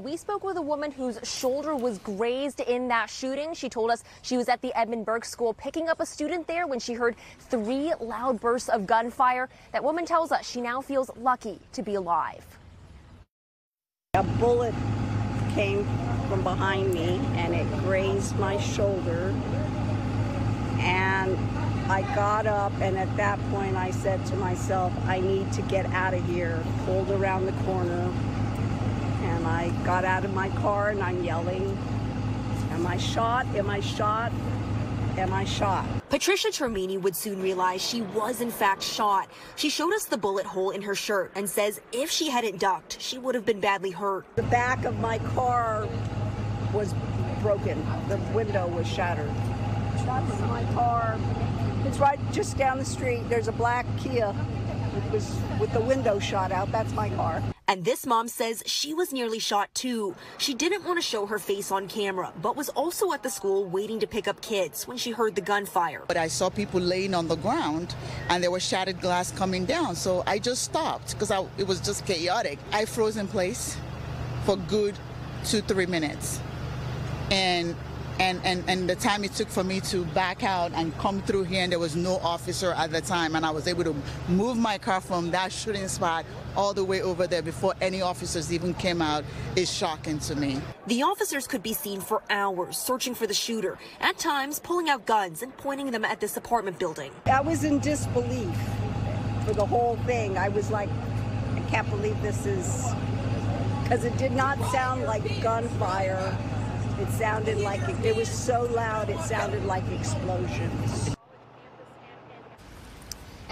We spoke with a woman whose shoulder was grazed in that shooting. She told us she was at the Edmund Burke School picking up a student there when she heard three loud bursts of gunfire. That woman tells us she now feels lucky to be alive. A bullet came from behind me and it grazed my shoulder. And I got up, and at that point, I said to myself, I need to get out of here. Pulled around the corner and I got out of my car and I'm yelling, Am I shot? Am I shot? Am I shot? Patricia Termini would soon realize she was in fact shot. She showed us the bullet hole in her shirt and says if she hadn't ducked, she would have been badly hurt. The back of my car was broken. The window was shattered. That's my car. It's right just down the street. There's a black Kia. It was with the window shot out. That's my car. And this mom says she was nearly shot too. She didn't want to show her face on camera, but was also at the school waiting to pick up kids when she heard the gunfire. But I saw people laying on the ground and there was shattered glass coming down. So I just stopped because it was just chaotic. I froze in place for good two, three minutes. And and, and, and the time it took for me to back out and come through here and there was no officer at the time and I was able to move my car from that shooting spot all the way over there before any officers even came out is shocking to me. The officers could be seen for hours searching for the shooter, at times pulling out guns and pointing them at this apartment building. I was in disbelief for the whole thing. I was like, I can't believe this is because it did not sound like gunfire. It sounded like it, it was so loud, it sounded like explosions.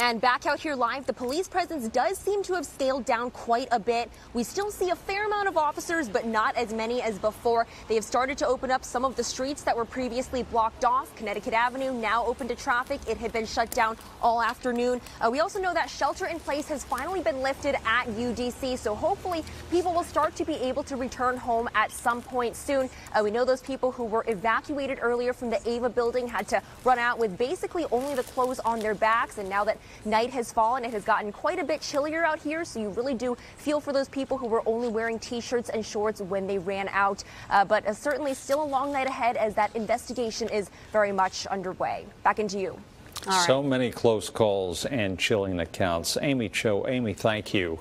And back out here live, the police presence does seem to have scaled down quite a bit. We still see a fair amount of officers, but not as many as before. They have started to open up some of the streets that were previously blocked off. Connecticut Avenue now open to traffic. It had been shut down all afternoon. Uh, we also know that shelter in place has finally been lifted at UDC, so hopefully people will start to be able to return home at some point soon. Uh, we know those people who were evacuated earlier from the Ava building had to run out with basically only the clothes on their backs, and now that Night has fallen. It has gotten quite a bit chillier out here, so you really do feel for those people who were only wearing t-shirts and shorts when they ran out. Uh, but uh, certainly still a long night ahead as that investigation is very much underway. Back into you. So many close calls and chilling accounts. Aimee Cho, Aimee, thank you.